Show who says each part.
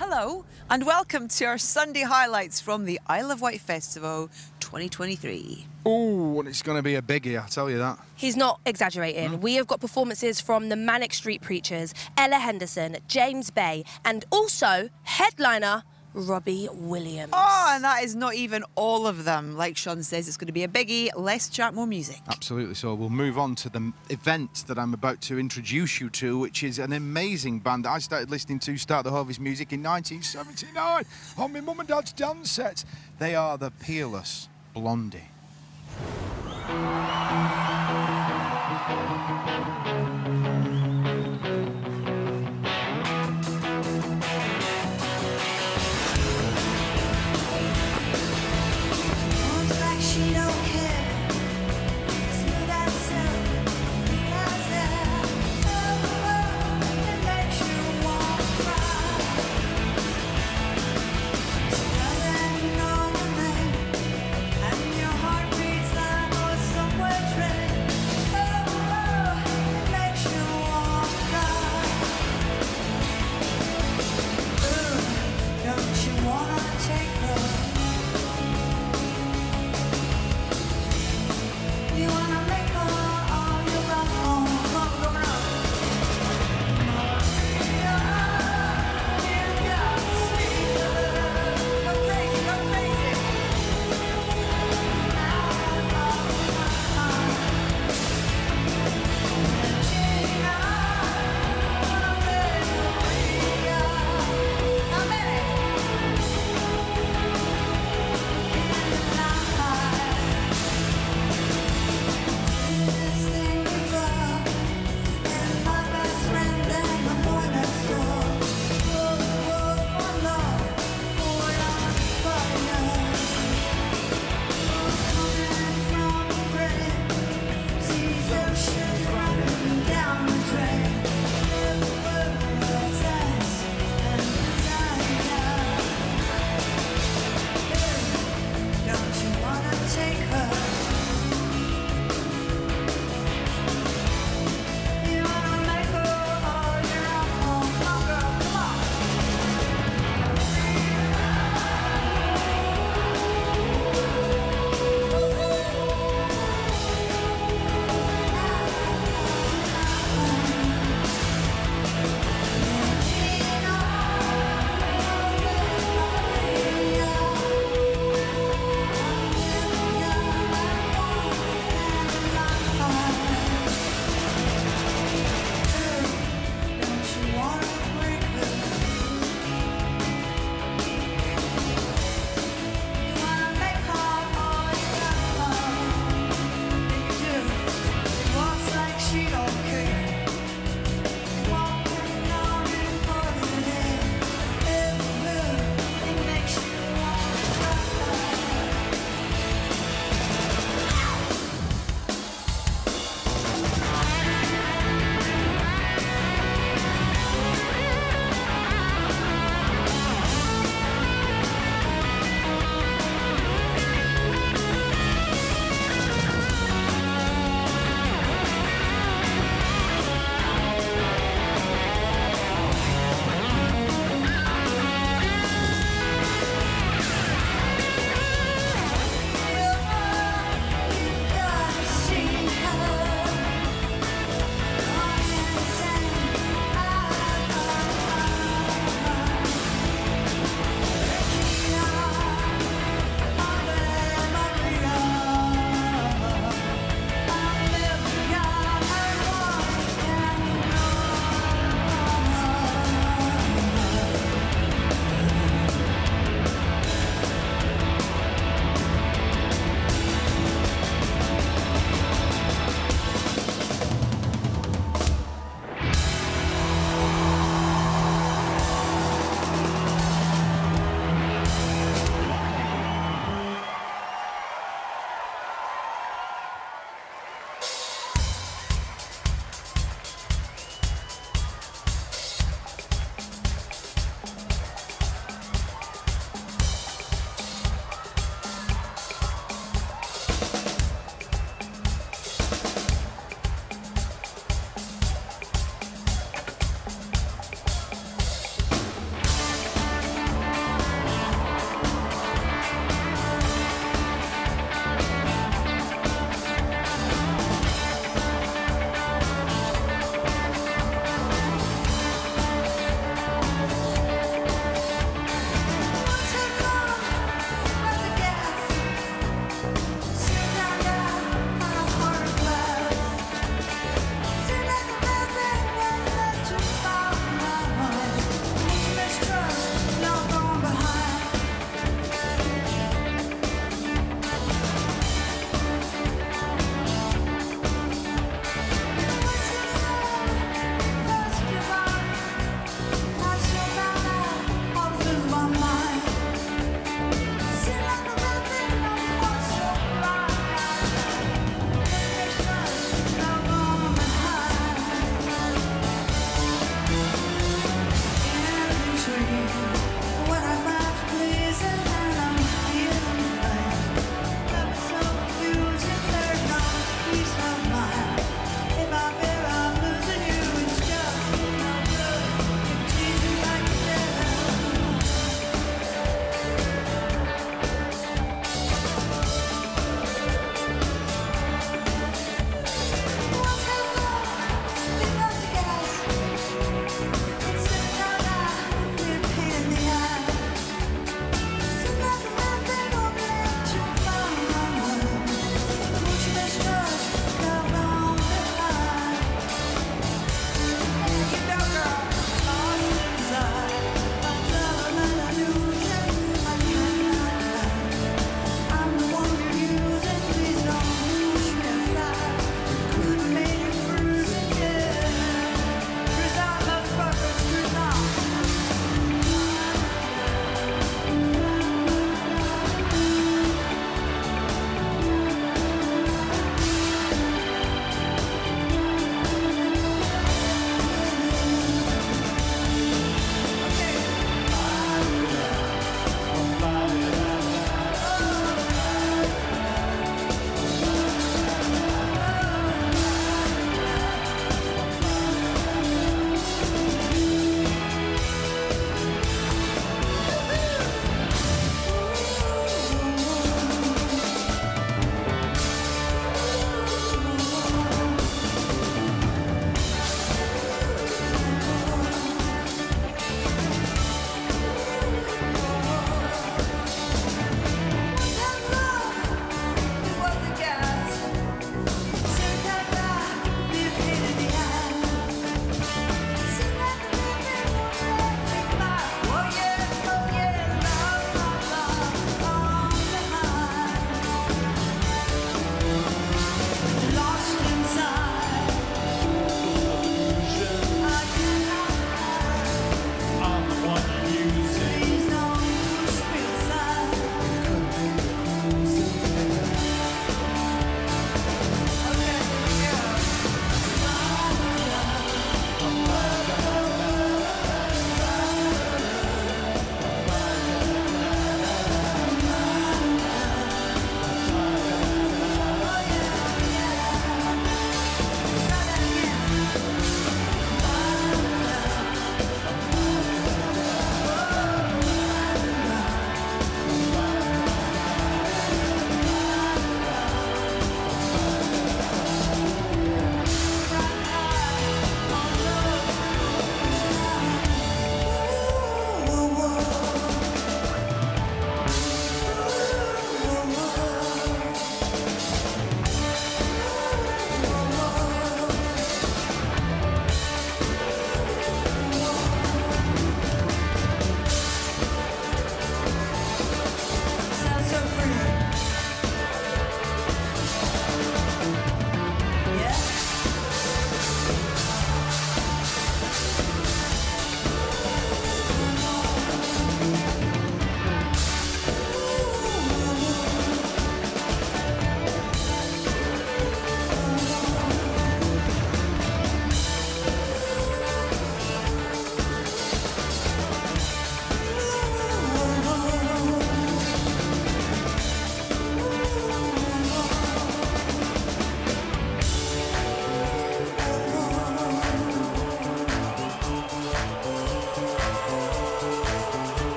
Speaker 1: Hello, and welcome to our Sunday highlights from the Isle of Wight Festival 2023.
Speaker 2: Oh, and it's going to be a biggie, I tell you that.
Speaker 3: He's not exaggerating. We have got performances from the Manic Street Preachers, Ella Henderson, James Bay, and also headliner Robbie Williams.
Speaker 1: Oh, and that is not even all of them. Like Sean says, it's going to be a biggie. Less chat, more music.
Speaker 2: Absolutely. So we'll move on to the event that I'm about to introduce you to, which is an amazing band that I started listening to start the Harvest music in 1979 on my mum and dad's Dansette. They are the Peerless Blondie.